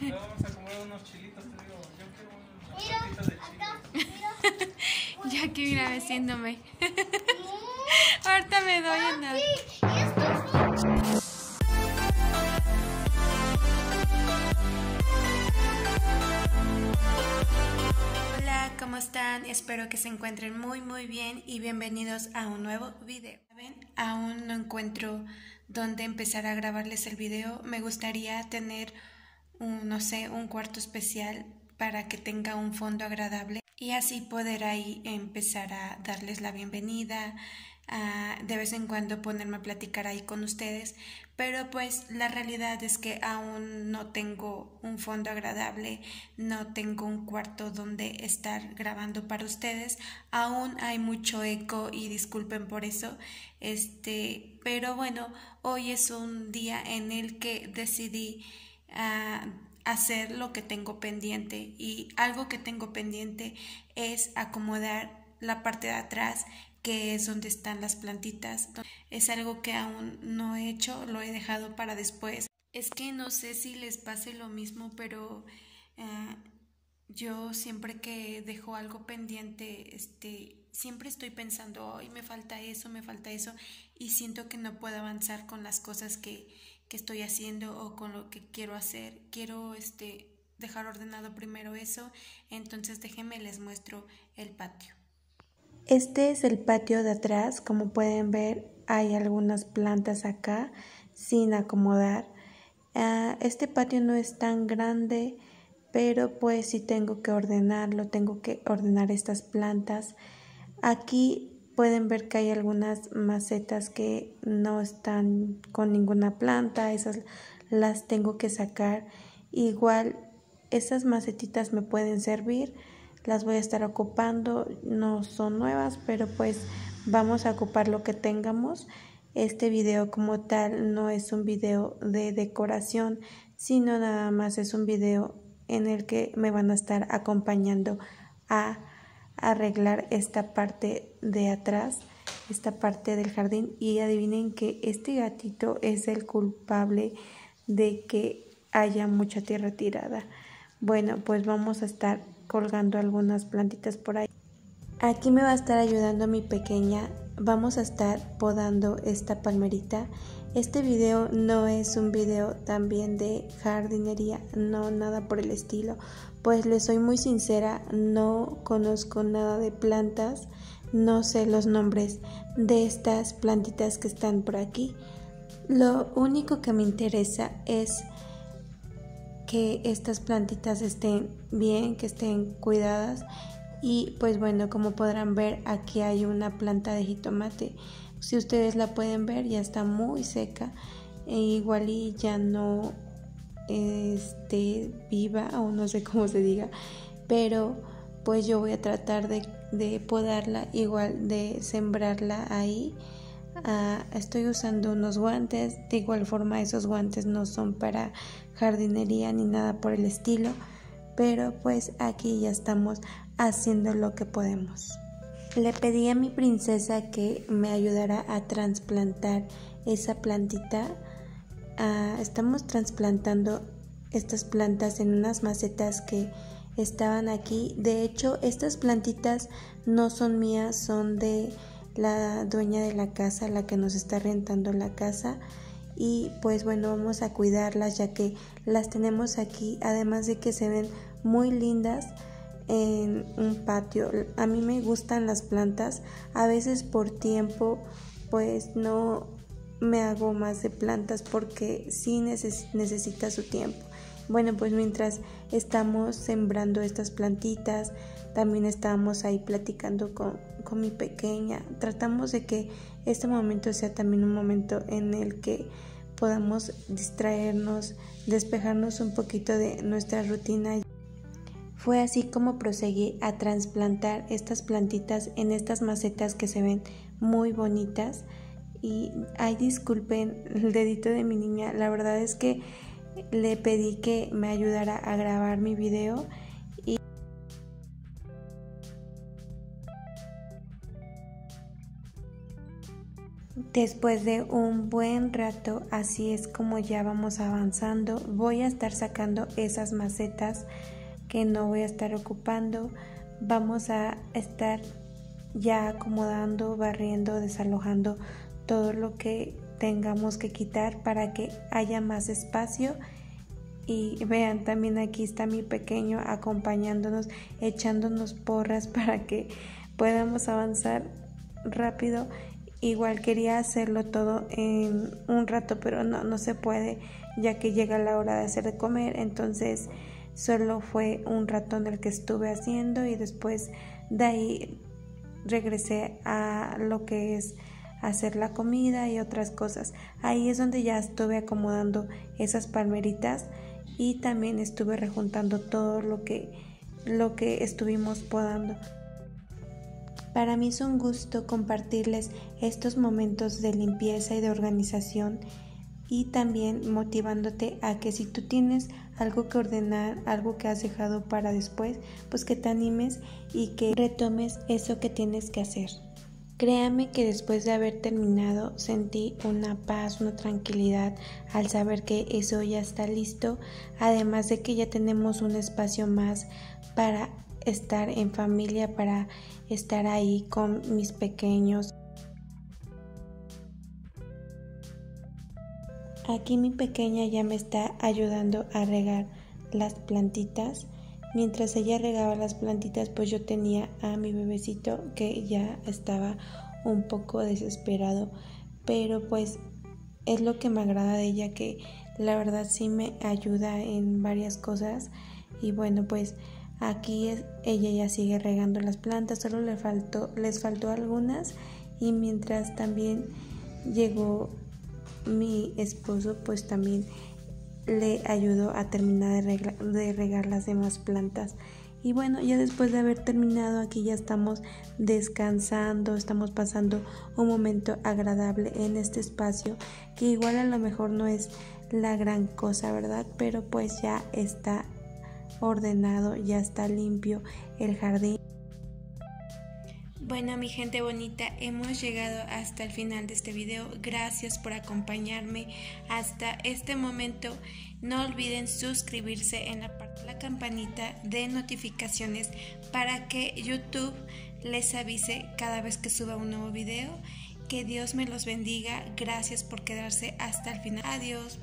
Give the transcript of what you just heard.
Luego vamos a comer unos chilitos, te digo. Yo quiero unas de chile. Ya que mira besiéndome. Ahorita me doy en la... Hola, ¿cómo están? Espero que se encuentren muy muy bien y bienvenidos a un nuevo video. ¿Ven? Aún no encuentro dónde empezar a grabarles el video. Me gustaría tener un, no sé, un cuarto especial para que tenga un fondo agradable y así poder ahí empezar a darles la bienvenida, de vez en cuando ponerme a platicar ahí con ustedes, pero pues la realidad es que aún no tengo un fondo agradable, no tengo un cuarto donde estar grabando para ustedes, aún hay mucho eco y disculpen por eso, este, pero bueno, hoy es un día en el que decidí hacer lo que tengo pendiente y algo que tengo pendiente es acomodar la parte de atrás que es donde están las plantitas. Es algo que aún no he hecho, lo he dejado para después. Es que no sé si les pase lo mismo, pero eh, yo siempre que dejo algo pendiente, este, siempre estoy pensando, hoy me falta eso, me falta eso, y siento que no puedo avanzar con las cosas que, que estoy haciendo o con lo que quiero hacer. Quiero este dejar ordenado primero eso, entonces déjenme les muestro el patio. Este es el patio de atrás, como pueden ver hay algunas plantas acá sin acomodar. Ah, este patio no es tan grande, pero pues sí tengo que ordenarlo, tengo que ordenar estas plantas. Aquí pueden ver que hay algunas macetas que no están con ninguna planta, esas las tengo que sacar. Igual esas macetitas me pueden servir las voy a estar ocupando, no son nuevas, pero pues vamos a ocupar lo que tengamos. Este video como tal no es un video de decoración, sino nada más es un video en el que me van a estar acompañando a arreglar esta parte de atrás, esta parte del jardín y adivinen que este gatito es el culpable de que haya mucha tierra tirada. Bueno, pues vamos a estar colgando algunas plantitas por ahí. Aquí me va a estar ayudando mi pequeña. Vamos a estar podando esta palmerita. Este video no es un video también de jardinería, no nada por el estilo. Pues les soy muy sincera, no conozco nada de plantas, no sé los nombres de estas plantitas que están por aquí. Lo único que me interesa es que estas plantitas estén bien, que estén cuidadas y pues bueno, como podrán ver aquí hay una planta de jitomate. Si ustedes la pueden ver ya está muy seca e igual y ya no esté viva o no sé cómo se diga, pero pues yo voy a tratar de, de podarla igual de sembrarla ahí. Ah, estoy usando unos guantes, de igual forma esos guantes no son para jardinería ni nada por el estilo, pero pues aquí ya estamos haciendo lo que podemos. Le pedí a mi princesa que me ayudara a trasplantar esa plantita. Ah, estamos trasplantando estas plantas en unas macetas que estaban aquí. De hecho, estas plantitas no son mías, son de la dueña de la casa, la que nos está rentando la casa. Y pues bueno vamos a cuidarlas ya que las tenemos aquí además de que se ven muy lindas en un patio. A mí me gustan las plantas. A veces por tiempo pues no me hago más de plantas porque sí necesita su tiempo. Bueno pues mientras estamos sembrando estas plantitas también estábamos ahí platicando con, con mi pequeña tratamos de que este momento sea también un momento en el que podamos distraernos, despejarnos un poquito de nuestra rutina. Fue así como proseguí a trasplantar estas plantitas en estas macetas que se ven muy bonitas. Y ay, disculpen el dedito de mi niña, la verdad es que le pedí que me ayudara a grabar mi video Después de un buen rato, así es como ya vamos avanzando, voy a estar sacando esas macetas que no voy a estar ocupando. Vamos a estar ya acomodando, barriendo, desalojando todo lo que tengamos que quitar para que haya más espacio. Y vean, también aquí está mi pequeño acompañándonos, echándonos porras para que podamos avanzar rápido Igual quería hacerlo todo en un rato, pero no, no se puede, ya que llega la hora de hacer de comer. Entonces solo fue un rato en el que estuve haciendo y después de ahí regresé a lo que es hacer la comida y otras cosas. Ahí es donde ya estuve acomodando esas palmeritas y también estuve rejuntando todo lo que lo que estuvimos podando. Para mí es un gusto compartirles estos momentos de limpieza y de organización y también motivándote a que si tú tienes algo que ordenar, algo que has dejado para después, pues que te animes y que retomes eso que tienes que hacer. Créame que después de haber terminado sentí una paz, una tranquilidad al saber que eso ya está listo, además de que ya tenemos un espacio más para estar en familia, para estar ahí con mis pequeños. Aquí mi pequeña ya me está ayudando a regar las plantitas. Mientras ella regaba las plantitas, pues yo tenía a mi bebecito que ya estaba un poco desesperado. Pero pues es lo que me agrada de ella, que la verdad sí me ayuda en varias cosas. Y bueno, pues Aquí ella ya sigue regando las plantas, solo le faltó, les faltó algunas y mientras también llegó mi esposo, pues también le ayudó a terminar de regar, las demás plantas. Y bueno, ya después de haber terminado aquí ya estamos descansando, estamos pasando un momento agradable en este espacio que igual a lo mejor no es la gran cosa, ¿verdad? Pero pues ya está ordenado, ya está limpio el jardín. Bueno, mi gente bonita, hemos llegado hasta el final de este video. Gracias por acompañarme hasta este momento. No olviden suscribirse en la parte de la campanita de notificaciones para que YouTube les avise cada vez que suba un nuevo video. Que Dios me los bendiga. Gracias por quedarse hasta el final. Adiós.